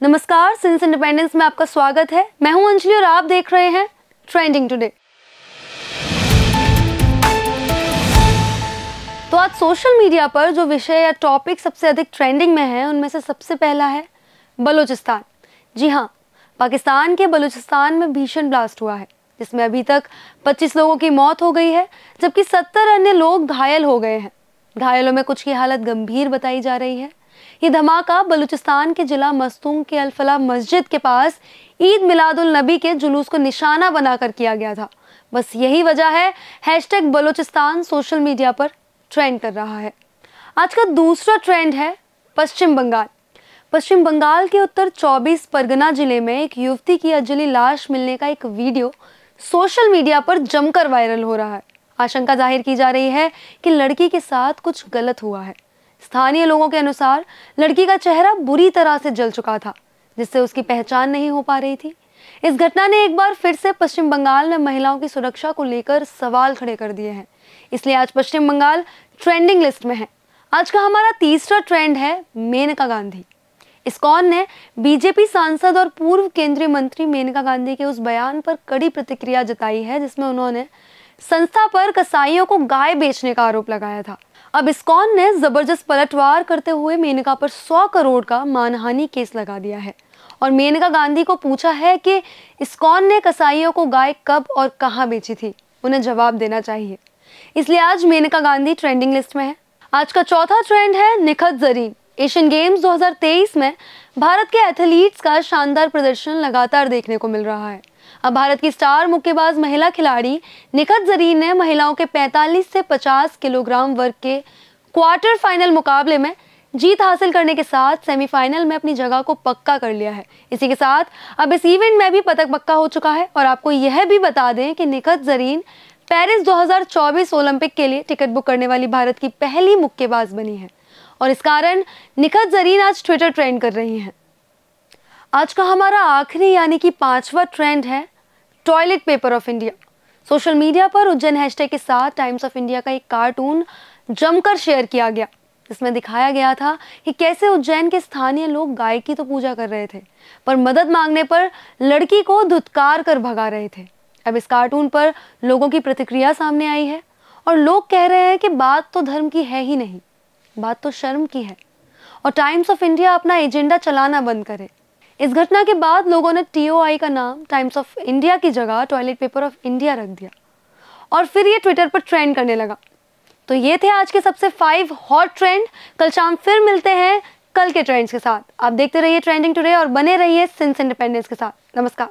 नमस्कार since independence में आपका स्वागत है। मैं हूँ अंजलि और आप देख रहे हैं ट्रेंडिंग टुडे तो आज सोशल मीडिया पर जो विषय या टॉपिक सबसे अधिक ट्रेंडिंग में है, उनमें से सबसे पहला है बलूचिस्तान। जी हाँ पाकिस्तान के बलूचिस्तान में भीषण ब्लास्ट हुआ है, जिसमें अभी तक 25 लोगों की मौत हो गई है, जबकि 70 अन्य लोग घायल हो गए हैं। घायलों में कुछ की हालत गंभीर बताई जा रही है। ये धमाका बलूचिस्तान के जिला मस्तूम के अल्फला मस्जिद के पास ईद मिलादुल नबी के जुलूस को निशाना बनाकर किया गया था। बस यही वजह है हैशटैग बलूचिस्तान सोशल मीडिया पर ट्रेंड कर रहा है। आज का दूसरा ट्रेंड है पश्चिम बंगाल। पश्चिम बंगाल के उत्तर 24 परगना ज़िले में एक युवती की अजली लाश मिलने का एक वीडियो सोशल मीडिया पर जमकर वायरल हो रहा है। आशंका ज़ाहिर की जा रही है कि लड़की के साथ कुछ गलत हुआ है। स्थानीय लोगों के अनुसार लड़की का चेहरा बुरी तरह से जल चुका था, जिससे उसकी पहचान नहीं हो पा रही थी। इस घटना ने एक बार फिर से पश्चिम बंगाल में महिलाओं की सुरक्षा को लेकर सवाल खड़े कर दिए हैं। इसलिए आज पश्चिम बंगाल ट्रेंडिंग लिस्ट में है। आज का हमारा तीसरा ट्रेंड है मेनका गांधी। इस्कॉन ने बीजेपी सांसद और पूर्व केंद्रीय मंत्री मेनका गांधी के उस बयान पर कड़ी प्रतिक्रिया जताई है, जिसमें उन्होंने संस्था पर कसाईयों को गाय बेचने का आरोप लगाया था। अब इस्कॉन ने ज़बरदस्त पलटवार करते हुए मेनका पर 100 करोड़ का मानहानि केस लगा दिया है। और मेनका गांधी को पूछा है कि इस्कॉन ने कसाईयों को गाय कब और कहाँ बेची थी? उन्हें जवाब देना चाहिए। इसलिए आज मेनका गांधी ट्रेंडिंग लिस्ट में है। आज का चौथा ट्रेंड है निखत जरीन। एशियन गेम्स 2023 में भारत के एथलीट्स का शानदार प्रदर्शन लगातार देखने को मिल रहा है। अब भारत की स्टार मुक्केबाज महिला खिलाड़ी निखत जरीन ने महिलाओं के 45 से 50 किलोग्राम वर्ग के क्वार्टर फाइनल मुकाबले में जीत हासिल करने के साथ सेमीफाइनल में अपनी जगह को पक्का कर लिया है। इसी के साथ अब इस इवेंट में भी पतक पक्का हो चुका है और आपको यह भी बता दें कि निखत जरीन पेरिस 2024 ओलंपिक के लिए टिकट बुक करने वाली भारत की पहली मुक्केबाज बनी है और इस कारण निखत जरीन आज ट्विटर ट्रेंड कर रही हैं। आज का हमारा आखिरी यानी कि पांचवा ट्रेंड है toilet paper of India social media पर उज्जैन हैशटैग के साथ टाइम्स ऑफ़ इंडिया का एक कार्टून जमकर शेयर किया गया। जिसमें दिखाया गया था कि कैसे उज्जैन के स्थानीय लोग गाय की तो पूजा कर रहे थे, पर मदद मांगने पर लड़की को धुतकार कर भगा रहे थे। अब इस कार्टून पर लोगों की प्रतिक्रिया सामने आई है और लोग कह रहे हैं कि बात तो धर्म की है ही नहीं, बात तो शर्म की है। और टाइम्स ऑफ़ इंडिया अपना एजेंडा चलाना बंद करे। इस घटना के बाद लोगों ने टीओआई का नाम टाइम्स ऑफ़ इंडिया की जगह टॉयलेट पेपर ऑफ़ इंडिया रख दिया और फिर ये ट्विटर पर ट्रेंड करने लगा। तो ये थे आज के सबसे फाइव हॉट ट्रेंड कल शाम फिर मिलते हैं कल के ट्रेंड्स के साथ। आप देखते रहिए ट्रेंडिंग टुडे और बने रहिए सिंस इंडिपेंडेंस के साथ। नमस्कार।